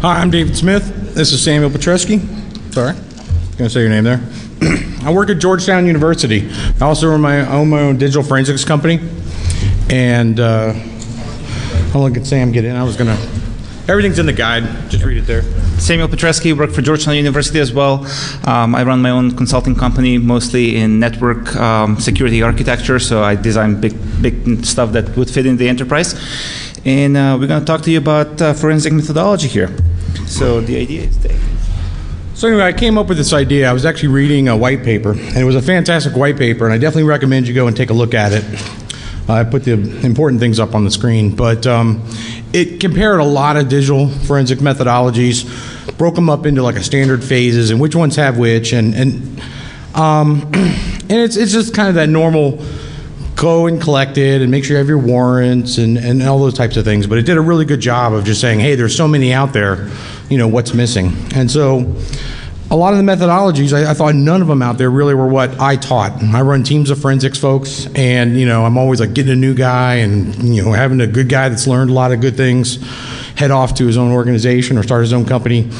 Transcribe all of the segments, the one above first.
Hi, I'm David Smith. This is Samuel Petreski. Sorry, gonna say your name there. I work at Georgetown University. I also own my, own my own digital forensics company. And uh, I'll look at Sam get in. I was gonna. Everything's in the guide. Just read it there. Samuel Petreski, work for Georgetown University as well. Um, I run my own consulting company, mostly in network um, security architecture. So I design big, big stuff that would fit in the enterprise. And uh, we're going to talk to you about uh, forensic methodology here. So the idea is that. So anyway, I came up with this idea. I was actually reading a white paper, and it was a fantastic white paper, and I definitely recommend you go and take a look at it. I put the important things up on the screen, but um, it compared a lot of digital forensic methodologies, broke them up into like a standard phases and which ones have which, and and um, and it's it's just kind of that normal go and collect it and make sure you have your warrants and, and all those types of things. But it did a really good job of just saying, hey, there's so many out there, you know, what's missing. And so a lot of the methodologies, I, I thought none of them out there really were what I taught. I run teams of forensics folks, and, you know, I'm always like getting a new guy and, you know, having a good guy that's learned a lot of good things head off to his own organization or start his own company.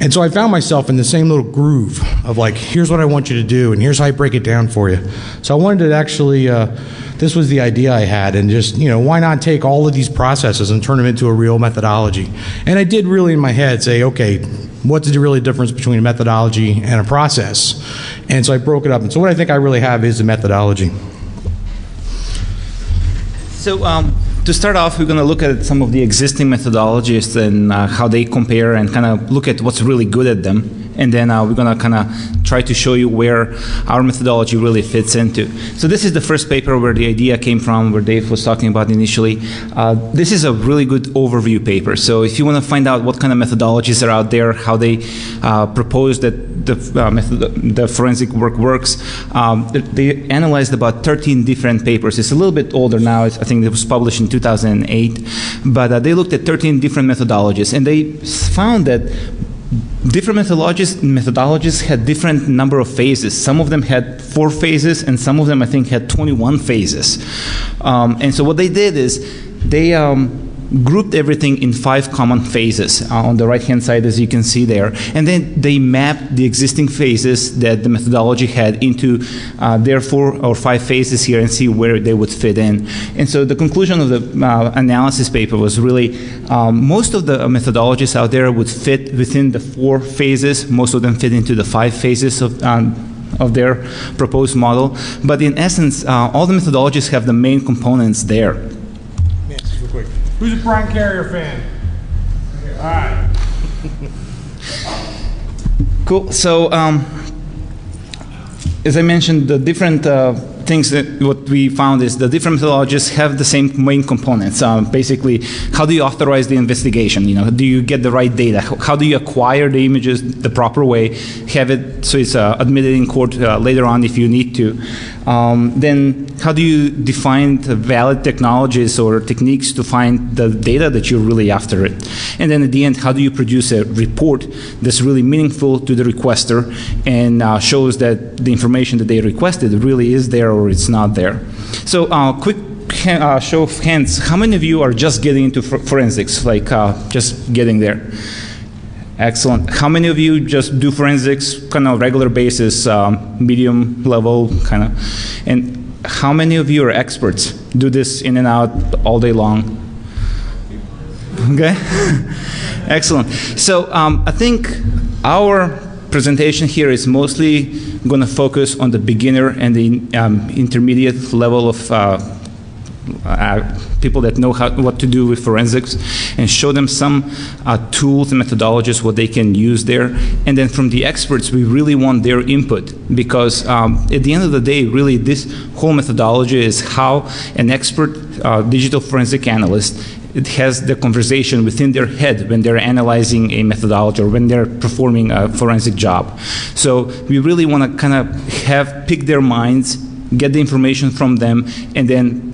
And so I found myself in the same little groove of like, here's what I want you to do, and here's how I break it down for you. So I wanted to actually, uh, this was the idea I had, and just, you know, why not take all of these processes and turn them into a real methodology? And I did really in my head say, okay, what's the really difference between a methodology and a process? And so I broke it up. And so what I think I really have is a methodology. So um, to start off, we're going to look at some of the existing methodologies and uh, how they compare and kind of look at what's really good at them. And then uh, we're going to kind of try to show you where our methodology really fits into. So this is the first paper where the idea came from, where Dave was talking about initially. Uh, this is a really good overview paper. So if you want to find out what kind of methodologies are out there, how they uh, propose that the, uh, method, the forensic work works, um, they analyzed about 13 different papers. It's a little bit older now. I think it was published in 2008. But uh, they looked at 13 different methodologies, and they found that different methodologies methodologies had different number of phases. Some of them had four phases, and some of them I think had 21 phases. Um, and so what they did is they um, grouped everything in five common phases uh, on the right hand side, as you can see there. And then they mapped the existing phases that the methodology had into uh, their four or five phases here and see where they would fit in. And so the conclusion of the uh, analysis paper was really um, most of the methodologies out there would fit within the four phases, most of them fit into the five phases of. Um, of their proposed model, but in essence, uh, all the methodologies have the main components there. Who's a Brian Carrier fan? All right. Cool. So, um, as I mentioned, the different uh, things that what we found is the different methodologies have the same main components. Um, basically, how do you authorize the investigation? You know, do you get the right data? How do you acquire the images the proper way? Have it so it's uh, admitted in court uh, later on if you need to. Um, then, how do you define valid technologies or techniques to find the data that you're really after it? And then at the end, how do you produce a report that's really meaningful to the requester and uh, shows that the information that they requested really is there or it's not there? So, uh, quick uh, show of hands, how many of you are just getting into forensics, like uh, just getting there? Excellent. How many of you just do forensics kind of regular basis, um, medium level kind of? And how many of you are experts? Do this in and out all day long? Okay. Excellent. So um, I think our presentation here is mostly going to focus on the beginner and the um, intermediate level of uh, people that know how, what to do with forensics and show them some uh, tools and methodologies what they can use there and then from the experts we really want their input because um, at the end of the day really this whole methodology is how an expert uh, digital forensic analyst it has the conversation within their head when they're analyzing a methodology or when they're performing a forensic job. So we really want to kind of have pick their minds get the information from them, and then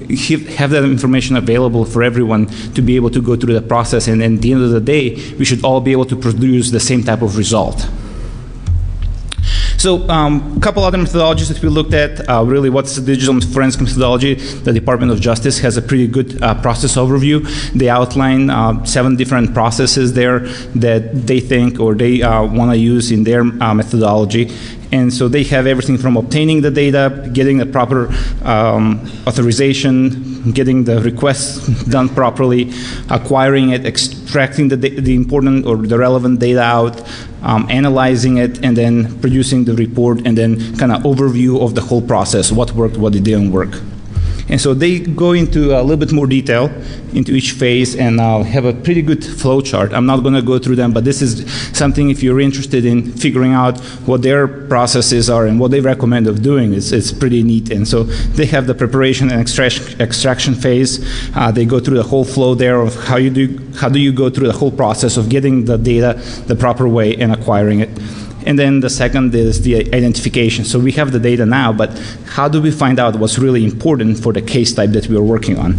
have that information available for everyone to be able to go through the process. And at the end of the day, we should all be able to produce the same type of result. So a um, couple other methodologies that we looked at, uh, really what's the digital forensic methodology? The Department of Justice has a pretty good uh, process overview. They outline uh, seven different processes there that they think or they uh, want to use in their uh, methodology. And so they have everything from obtaining the data, getting the proper um, authorization, getting the requests done properly, acquiring it, extracting the, the important or the relevant data out, um, analyzing it, and then producing the report, and then kind of overview of the whole process, what worked, what didn't work. And so they go into a little bit more detail into each phase and uh, have a pretty good flow chart. I'm not going to go through them, but this is something if you're interested in figuring out what their processes are and what they recommend of doing, it's, it's pretty neat. And so they have the preparation and extraction, extraction phase. Uh, they go through the whole flow there of how you do, how do you go through the whole process of getting the data the proper way and acquiring it. And then the second is the identification. So we have the data now, but how do we find out what's really important for the case type that we are working on?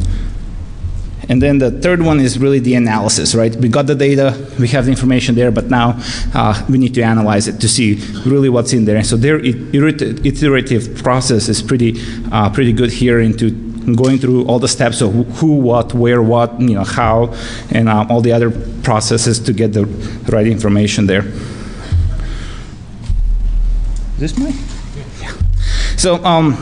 And then the third one is really the analysis, right? We got the data, we have the information there, but now uh, we need to analyze it to see really what's in there. And so their iterative process is pretty, uh, pretty good here into going through all the steps of who, what, where, what, you know, how, and um, all the other processes to get the right information there. Is this mine? Yeah. So, um,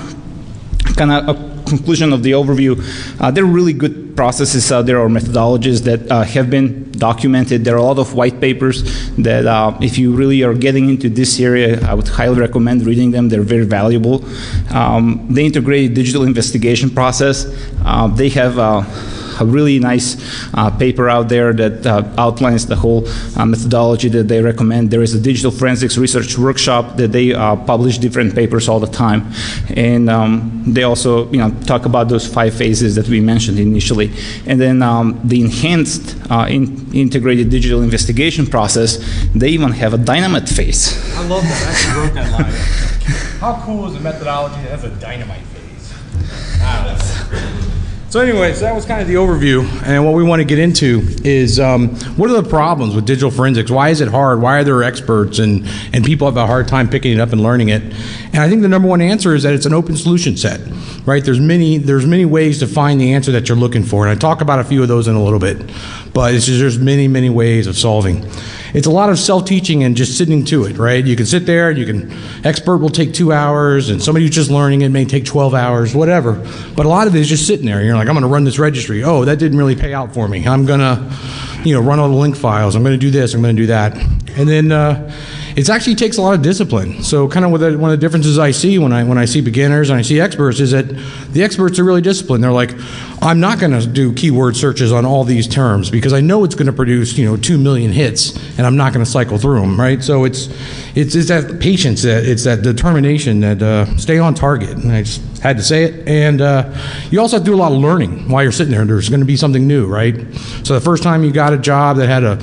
kind of a conclusion of the overview. Uh, there are really good processes out there or methodologies that uh, have been documented. There are a lot of white papers that, uh, if you really are getting into this area, I would highly recommend reading them. They're very valuable. Um, the integrated digital investigation process, uh, they have uh, a really nice uh, paper out there that uh, outlines the whole uh, methodology that they recommend. There is a digital forensics research workshop that they uh, publish different papers all the time, and um, they also you know talk about those five phases that we mentioned initially, and then um, the enhanced uh, in integrated digital investigation process. They even have a dynamite phase. I love that. I actually wrote that line. How cool is a methodology that has a dynamite phase? So anyways, that was kind of the overview, and what we want to get into is um, what are the problems with digital forensics? Why is it hard? Why are there experts and, and people have a hard time picking it up and learning it? And I think the number one answer is that it's an open solution set, right? There's many, there's many ways to find the answer that you're looking for, and I talk about a few of those in a little bit, but just, there's many, many ways of solving it's a lot of self-teaching and just sitting to it, right? You can sit there, and you can, expert will take two hours, and somebody who's just learning it may take 12 hours, whatever. But a lot of it is just sitting there. And You're like, I'm going to run this registry. Oh, that didn't really pay out for me. I'm going to, you know, run all the link files. I'm going to do this. I'm going to do that. And then, uh, it actually takes a lot of discipline. So, kind of one of the differences I see when I when I see beginners and I see experts is that the experts are really disciplined. They're like, I'm not going to do keyword searches on all these terms because I know it's going to produce you know two million hits, and I'm not going to cycle through them, right? So it's it's, it's that patience, that it's that determination that uh, stay on target. And I just had to say it. And uh, you also have to do a lot of learning while you're sitting there. There's going to be something new, right? So the first time you got a job that had a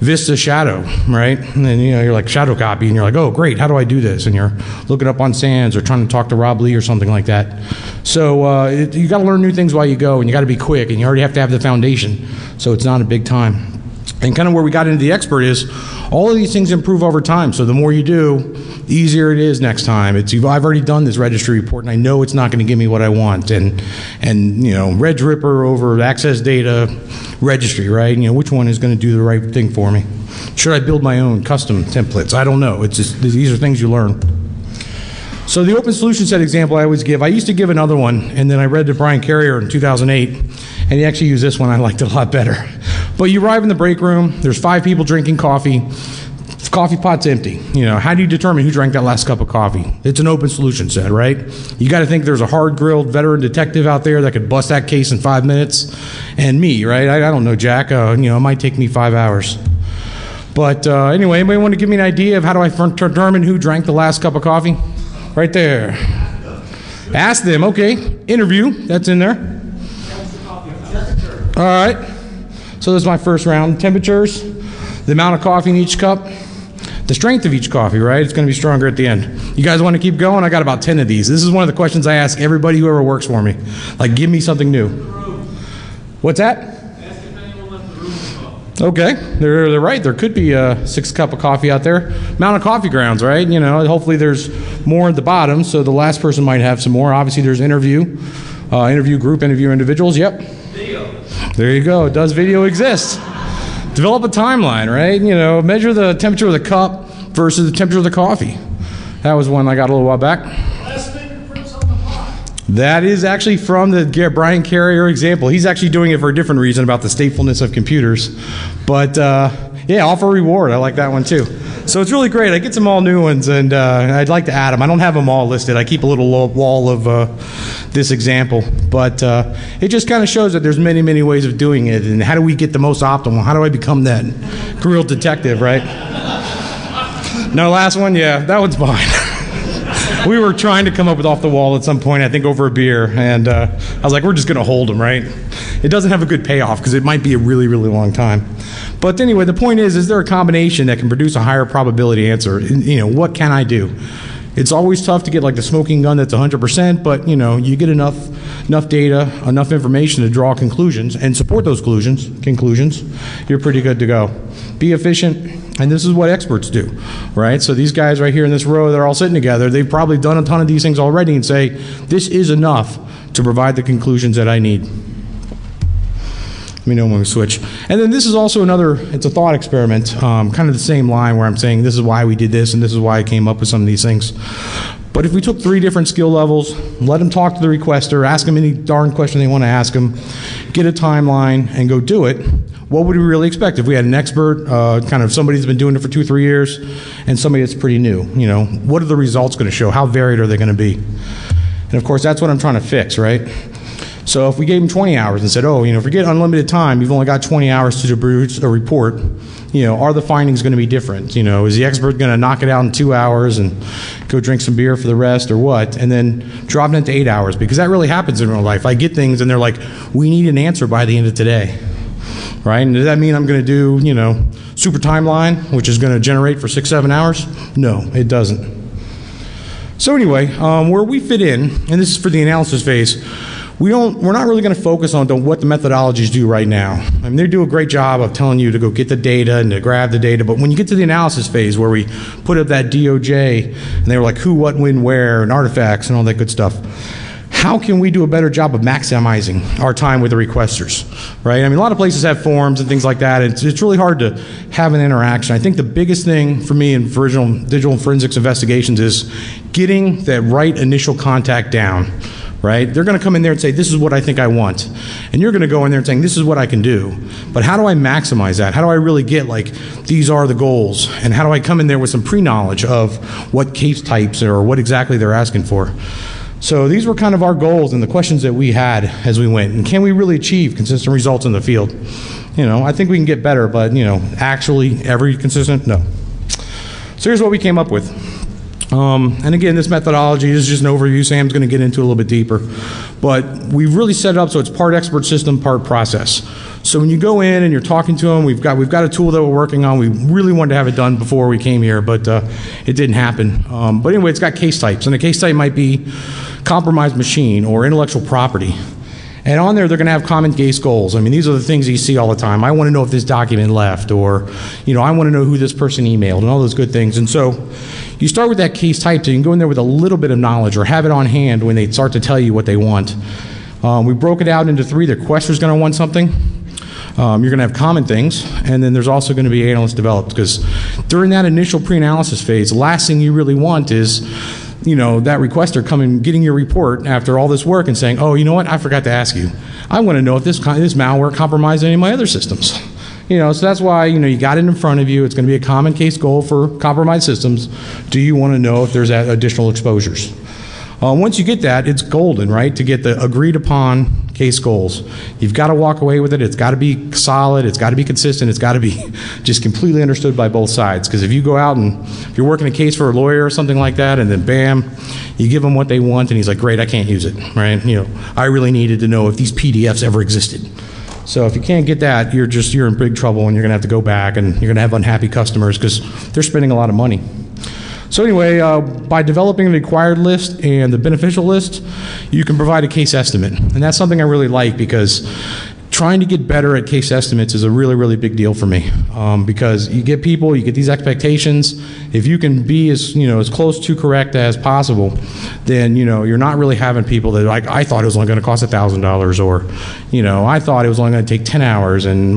Vista Shadow, right? And then you know you're like shadow copy, and you're like, oh great, how do I do this? And you're looking up on SANS or trying to talk to Rob Lee or something like that. So uh, it, you got to learn new things while you and you got to be quick, and you already have to have the foundation. So it's not a big time. And kind of where we got into the expert is all of these things improve over time. So the more you do, the easier it is next time. It's I've already done this registry report and I know it's not going to give me what I want. And and you know, RegRipper over AccessData registry, right? You know, which one is going to do the right thing for me? Should I build my own custom templates? I don't know. It's just these are things you learn. So the open solution set example I always give, I used to give another one, and then I read to Brian Carrier in 2008, and he actually used this one. I liked it a lot better. But you arrive in the break room, there's five people drinking coffee, coffee pot's empty. You know, how do you determine who drank that last cup of coffee? It's an open solution set, right? You got to think there's a hard grilled veteran detective out there that could bust that case in five minutes, and me, right? I, I don't know, Jack. Uh, you know, it might take me five hours. But uh, anyway, anybody want to give me an idea of how do I determine who drank the last cup of coffee? Right there. Ask them. Okay. Interview. That's in there. All right. So this is my first round. Temperatures, the amount of coffee in each cup, the strength of each coffee, right? It's going to be stronger at the end. You guys want to keep going? I got about 10 of these. This is one of the questions I ask everybody who ever works for me. Like, give me something new. What's that? Okay, they're, they're right. There could be a six cup of coffee out there. Amount of coffee grounds, right? You know, hopefully there's more at the bottom, so the last person might have some more. Obviously, there's interview, uh, interview group, interview individuals. Yep. Video. There you go. Does video exist? Develop a timeline, right? You know, measure the temperature of the cup versus the temperature of the coffee. That was one I got a little while back. That is actually from the Brian Carrier example. He's actually doing it for a different reason about the statefulness of computers. But uh, yeah, offer reward. I like that one too. So it's really great. I get some all new ones, and uh, I'd like to add them. I don't have them all listed. I keep a little wall of uh, this example, but uh, it just kind of shows that there's many, many ways of doing it, and how do we get the most optimal? How do I become that grill detective, right? No, last one, yeah, that one's mine. we were trying to come up with off the wall at some point, I think over a beer, and uh, I was like, we're just going to hold them, right? It doesn't have a good payoff because it might be a really, really long time. But anyway, the point is, is there a combination that can produce a higher probability answer? You know, what can I do? It's always tough to get like the smoking gun that's 100%, but you know, you get enough enough data, enough information to draw conclusions and support those conclusions, conclusions, you're pretty good to go. Be efficient, and this is what experts do, right? So these guys right here in this row, they're all sitting together. They've probably done a ton of these things already and say, this is enough to provide the conclusions that I need. Let me know when we switch. And then this is also another, it's a thought experiment, um, kind of the same line where I'm saying this is why we did this and this is why I came up with some of these things. But if we took three different skill levels, let them talk to the requester, ask them any darn question they want to ask them, get a timeline, and go do it, what would we really expect if we had an expert, uh, kind of somebody that's been doing it for two, three years, and somebody that's pretty new? You know, what are the results going to show? How varied are they going to be? And of course, that's what I'm trying to fix, right? So if we gave them 20 hours and said, oh, you know, forget unlimited time, you've only got 20 hours to produce a report, you know, are the findings going to be different? You know, is the expert going to knock it out in two hours and go drink some beer for the rest or what? And then drop it into eight hours because that really happens in real life. I get things and they're like, we need an answer by the end of today. Right? And does that mean I'm going to do, you know, super timeline, which is going to generate for six, seven hours? No, it doesn't. So anyway, um, where we fit in, and this is for the analysis phase, we don't, we're not really going to focus on what the methodologies do right now. I mean, they do a great job of telling you to go get the data and to grab the data, but when you get to the analysis phase where we put up that DOJ, and they were like who, what, when, where, and artifacts and all that good stuff, how can we do a better job of maximizing our time with the requesters, right? I mean, a lot of places have forms and things like that. And it's, it's really hard to have an interaction. I think the biggest thing for me in original digital forensics investigations is getting that right initial contact down, right? They're going to come in there and say, This is what I think I want. And you're going to go in there and saying, This is what I can do. But how do I maximize that? How do I really get, like, these are the goals? And how do I come in there with some pre knowledge of what case types or what exactly they're asking for? So these were kind of our goals and the questions that we had as we went. And can we really achieve consistent results in the field? You know, I think we can get better, but, you know, actually every consistent? No. So here's what we came up with. Um, and again, this methodology is just an overview. Sam's going to get into a little bit deeper. But we've really set it up so it's part expert system, part process. So when you go in and you're talking to them, we've got we've got a tool that we're working on. We really wanted to have it done before we came here, but uh, it didn't happen. Um, but anyway, it's got case types, and a case type might be compromised machine or intellectual property. And on there, they're going to have common case goals. I mean, these are the things you see all the time. I want to know if this document left, or, you know, I want to know who this person emailed, and all those good things. And so you start with that case type, so you can go in there with a little bit of knowledge or have it on hand when they start to tell you what they want. Um, we broke it out into three. The requester's going to want something. Um, you're going to have common things, and then there's also going to be analyst developed because during that initial pre-analysis phase, the last thing you really want is you know, that requester coming, getting your report after all this work and saying, oh, you know what, I forgot to ask you. I want to know if this, this malware compromised any of my other systems. You know, so that's why, you know, you got it in front of you. It's going to be a common case goal for compromised systems. Do you want to know if there's additional exposures? Uh, once you get that, it's golden, right? To get the agreed upon case goals. You've got to walk away with it. It's got to be solid. It's got to be consistent. It's got to be just completely understood by both sides. Because if you go out and if you're working a case for a lawyer or something like that, and then bam, you give him what they want, and he's like, great, I can't use it, right? You know, I really needed to know if these PDFs ever existed. So if you can't get that, you're just you're in big trouble, and you're going to have to go back, and you're going to have unhappy customers because they're spending a lot of money. So anyway, uh, by developing the required list and the beneficial list, you can provide a case estimate. And that's something I really like because trying to get better at case estimates is a really, really big deal for me um, because you get people, you get these expectations. If you can be as you know as close to correct as possible, then you know you're not really having people that like I thought it was only going to cost thousand dollars, or you know I thought it was only going to take ten hours, and my